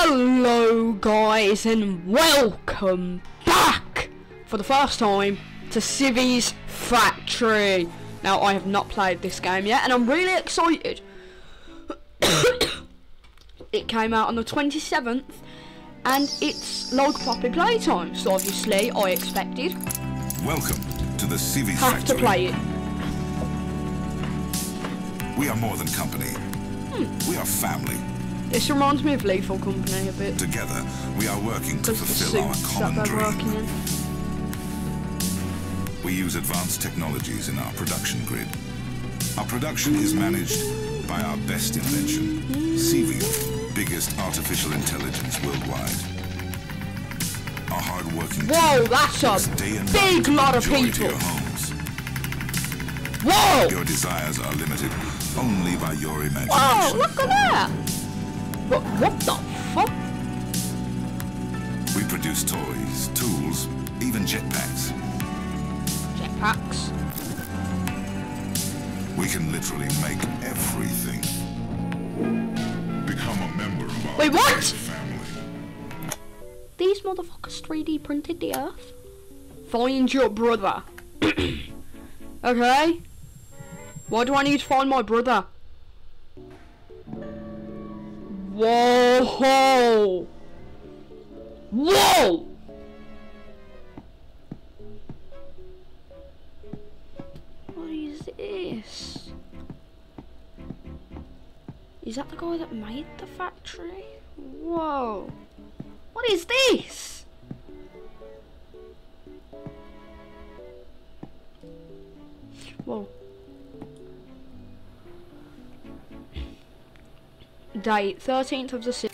Hello guys and welcome back for the first time to Sivi's Factory. Now I have not played this game yet and I'm really excited. it came out on the 27th and it's like Poppy Playtime so obviously I expected Welcome to the Sivi have Factory. to play it. We are more than company. Hmm. We are family. This reminds me of Lethal Company a bit. Together, we are working to fulfill our common dream. We use advanced technologies in our production grid. Our production is managed by our best invention, Sivi, biggest artificial intelligence worldwide. Our hard-working Whoa, that's a big lot of people. Whoa! Your desires are limited only by your imagination. Oh, look at that! What, what the fuck? We produce toys, tools, even jetpacks. Jetpacks. We can literally make everything. Become a member of our Wait, what? family. These motherfuckers 3D printed the Earth? Find your brother. okay? Why do I need to find my brother? Whoa! Whoa! What is this? Is that the guy that made the factory? Whoa! What is this? Whoa. Date 13th of the 6th.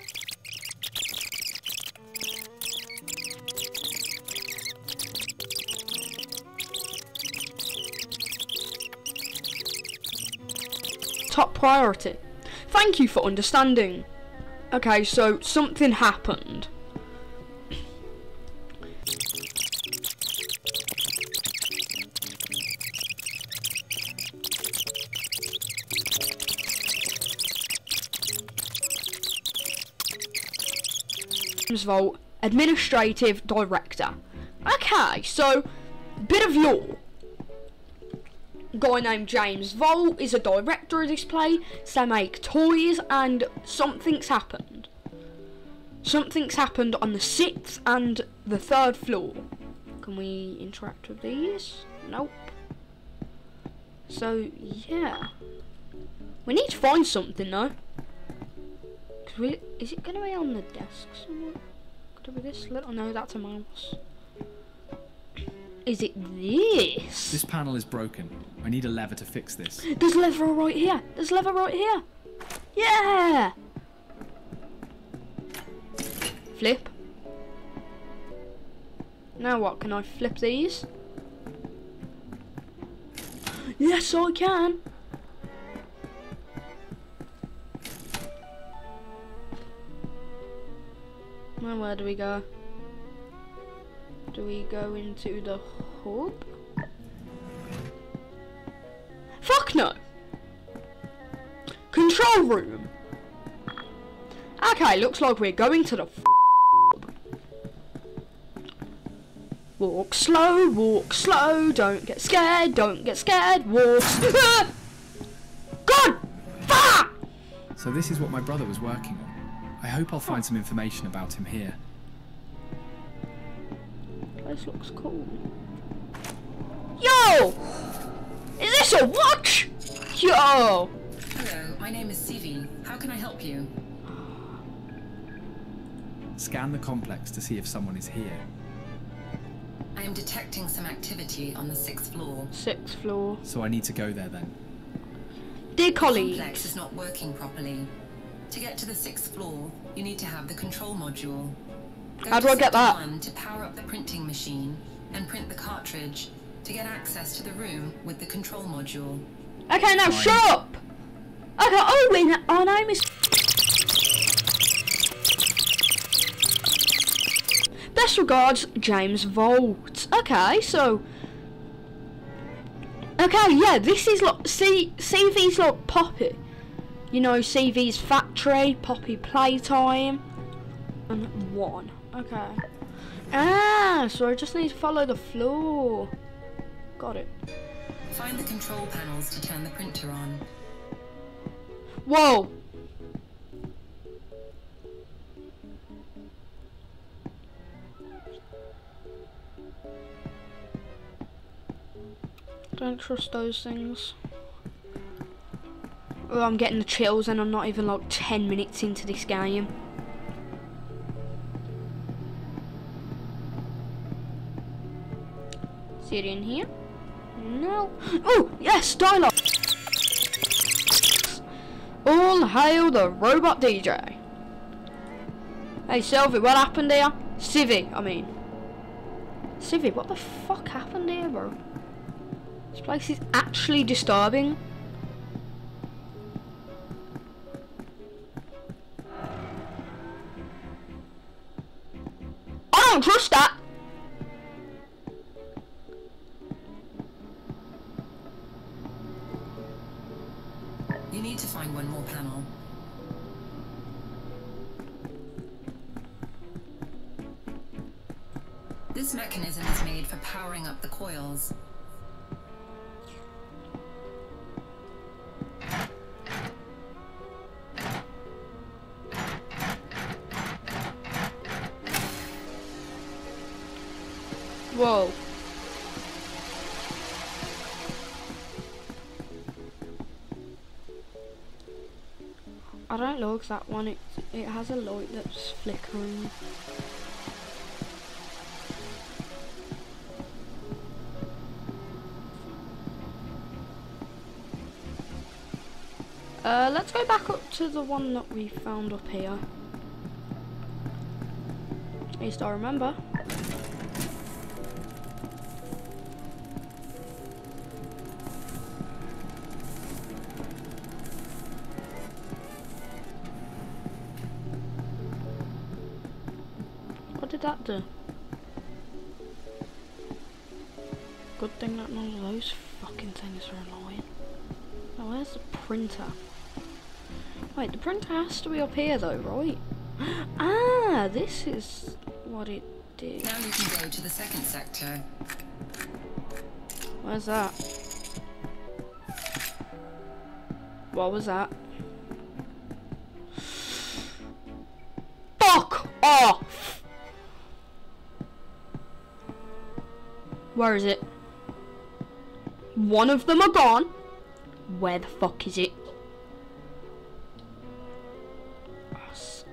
Top priority. Thank you for understanding. Okay, so something happened. James Volt, Administrative Director. Okay, so bit of lore. Guy named James Volt is a director of this play. So they make toys, and something's happened. Something's happened on the sixth and the third floor. Can we interact with these? Nope. So yeah, we need to find something though. Is it gonna be on the desk somewhere? Could it be this little? No, that's a mouse. Is it this? This panel is broken. I need a lever to fix this. There's lever right here. There's lever right here. Yeah. Flip. Now what? Can I flip these? Yes, I can. Now where do we go? Do we go into the hub? Fuck no! Control room! Okay, looks like we're going to the Walk slow, walk slow, don't get scared, don't get scared, walk God! Fuck! So this is what my brother was working on. I hope I'll find some information about him here. This looks cool. Yo! Is this a watch? Yo! Hello, my name is Sivi. How can I help you? Scan the complex to see if someone is here. I am detecting some activity on the sixth floor. Sixth floor. So I need to go there then. Dear The complex is not working properly. To get to the sixth floor, you need to have the control module. Go How do I get that? One to power up the printing machine and print the cartridge to get access to the room with the control module. Okay, now shut up! Okay, oh, wait, our name is. Best regards, James Volt. Okay, so. Okay, yeah, this is like. See, Sivi's like Poppy. You know, Sivi's Factory, Poppy Playtime. and one. Okay. Ah, so I just need to follow the floor. Got it. Find the control panels to turn the printer on. Whoa! Don't trust those things. Oh, I'm getting the chills and I'm not even like 10 minutes into this game. See it in here? No. Oh, yes, dialogue! All hail the robot DJ. Hey Sylvie, what happened here? Sivi, I mean. Sivi, what the fuck happened here, bro? This place is actually disturbing. Don't trust that. You need to find one more panel. This mechanism is made for powering up the coils. I that one. It it has a light that's flickering. Uh, let's go back up to the one that we found up here. At least I remember. What did that do? Good thing that none of those fucking things are annoying. Now where's the printer? Wait, the printer has to be up here though, right? Ah, this is what it did. Now you can go to the second sector. Where's that? What was that? Fuck off! Where is it? One of them are gone. Where the fuck is it?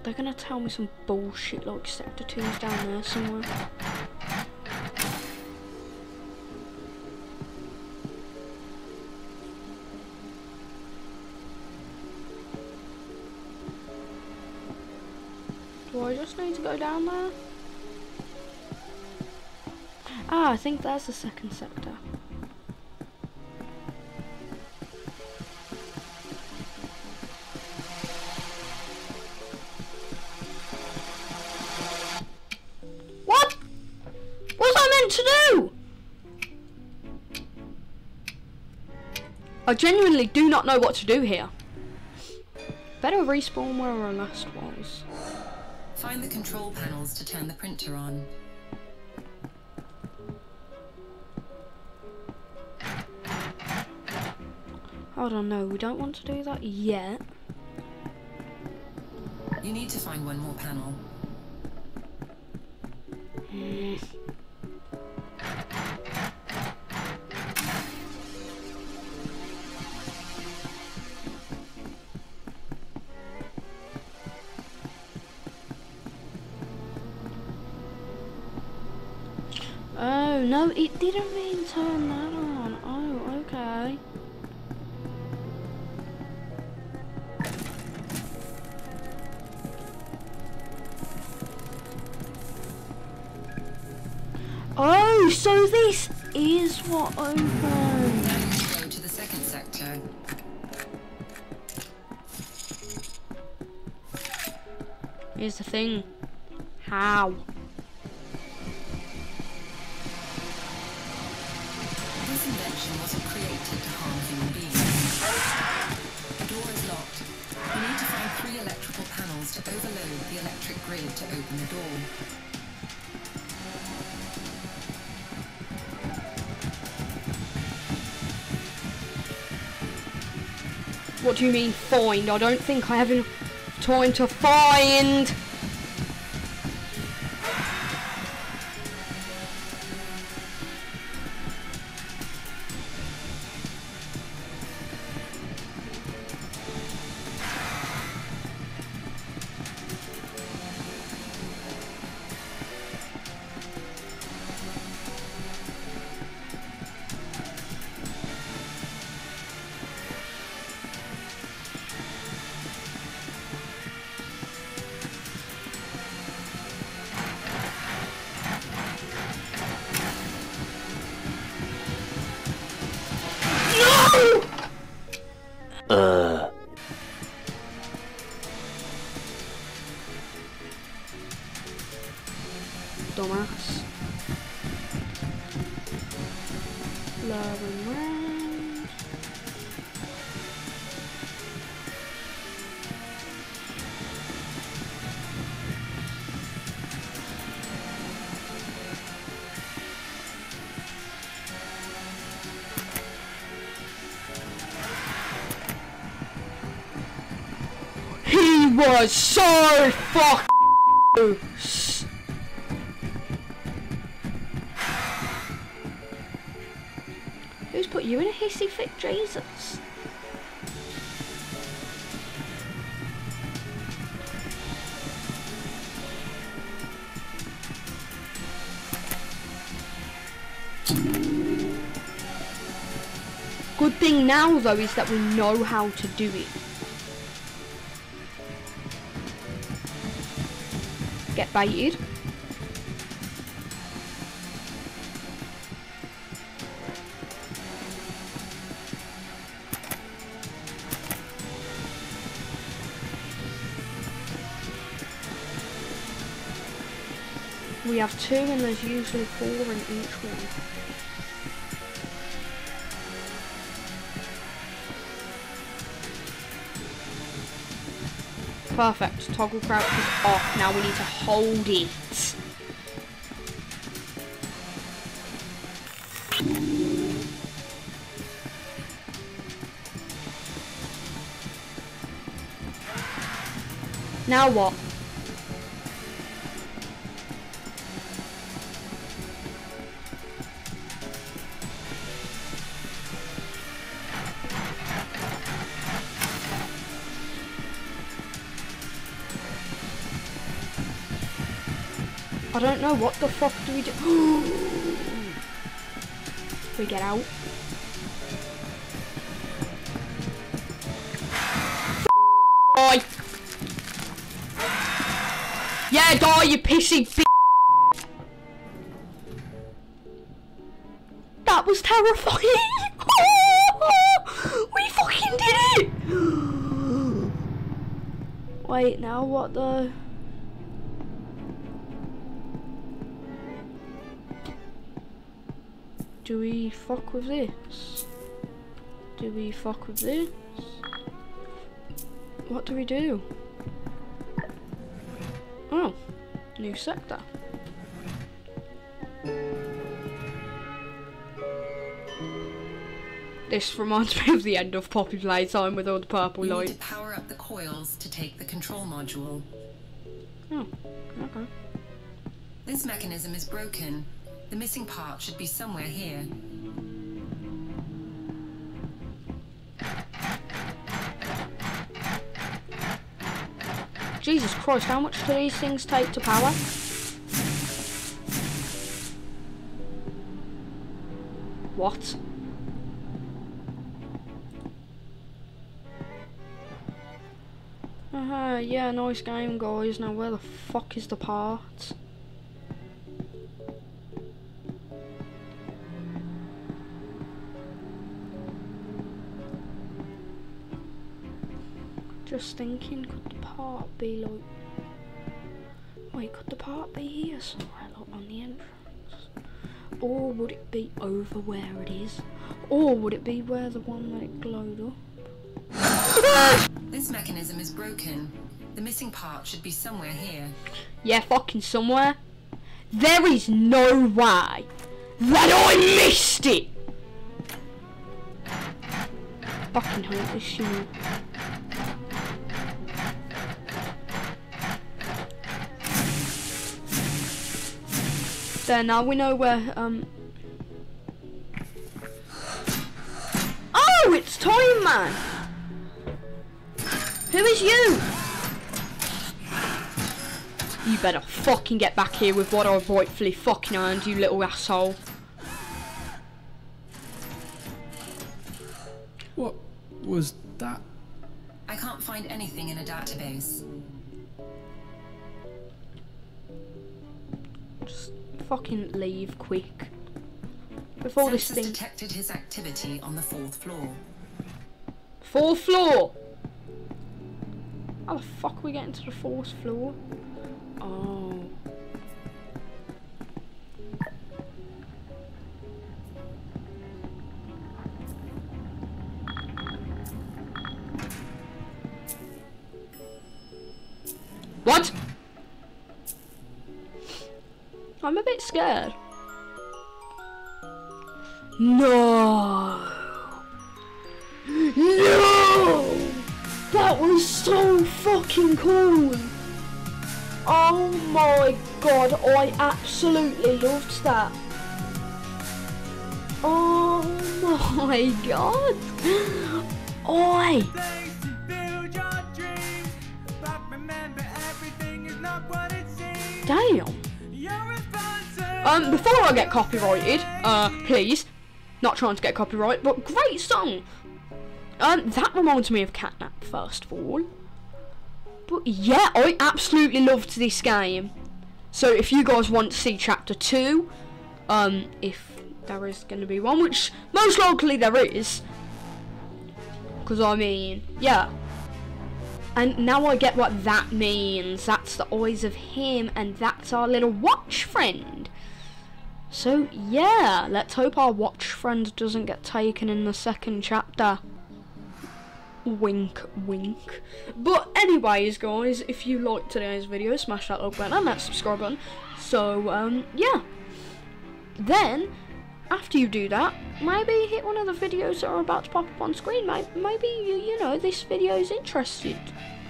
They're gonna tell me some bullshit like Sector 2's down there somewhere. Do I just need to go down there? Ah, I think that's the second sector. What? What was I meant to do? I genuinely do not know what to do here. Better respawn where I last was. Find the control panels to turn the printer on. Hold on, no, we don't want to do that yet. You need to find one more panel. Oh, no, it didn't mean turn that on. Oh, okay. So this is what you go to the second sector. Here's the thing. How? This invention wasn't created to harm human beings. The door is locked. You need to find three electrical panels to overload the electric grid to open the door. What do you mean find? I don't think I have enough time to find. 呃懂吗？Was so fuck. Who's put you in a hissy fit, Jesus? Good thing now though is that we know how to do it. Baited. We have two and there's usually four in each one. Perfect. Toggle crouch is off. Now we need to hold it. Now what? Don't know what the fuck do we do. we get out. Die. Yeah, die, you pissy b. That was terrifying. we fucking did it. Wait, now what the? Do we fuck with this? Do we fuck with this? What do we do? Oh, new sector. This reminds me of the end of Poppy Playtime with all the purple We need to power up the coils to take the control module. Oh, okay. This mechanism is broken. The missing part should be somewhere here. Jesus Christ, how much do these things take to power? What? Uh-huh, yeah, nice game, guys. Now, where the fuck is the part? Just thinking, could the part be like... Wait, could the part be here somewhere, like on the entrance? Or would it be over where it is? Or would it be where the one that it glowed up? This mechanism is broken. The missing part should be somewhere here. Yeah, fucking somewhere. There is no way that I missed it. Fucking hate this shit. There, now we know where, um... Oh, it's Time Man! Who is you? You better fucking get back here with what I've rightfully fucking earned, you little asshole. What was that? I can't find anything in a database. Fucking leave quick. Before this thing... detected his activity on the fourth floor. Fourth floor! How the fuck are we getting to the fourth floor? Oh. What? I'm a bit scared. No. No! That was so fucking cool! Oh my god, I absolutely loved that. Oh my god! Oi! place to build your dreams. But remember, everything is not what it seems. Damn. Um, before I get copyrighted, uh, please, not trying to get copyright, but great song. Um, that reminds me of Catnap, first of all. But yeah, I absolutely loved this game. So if you guys want to see chapter two, um, if there is going to be one, which most likely there is, because I mean, yeah. And now I get what that means. That's the eyes of him, and that's our little watch friend. So yeah, let's hope our watch friend doesn't get taken in the second chapter. Wink, wink. But anyways, guys, if you liked today's video, smash that like button and that subscribe button. So um, yeah. Then after you do that, maybe hit one of the videos that are about to pop up on screen. Maybe, you, you know this video is interested.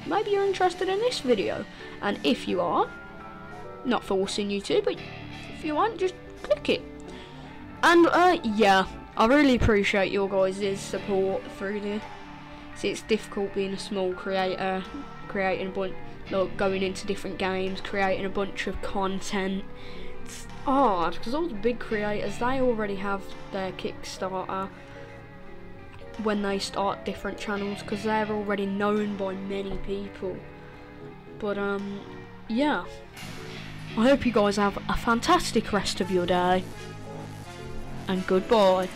Maybe you're interested in this video, and if you are, not forcing you to, but if you want, just click it. And uh, yeah, I really appreciate your guys' support through this. See, it's difficult being a small creator, creating a bunch, like going into different games, creating a bunch of content. It's hard because all the big creators they already have their Kickstarter when they start different channels because they're already known by many people. But um, yeah. I hope you guys have a fantastic rest of your day. And goodbye.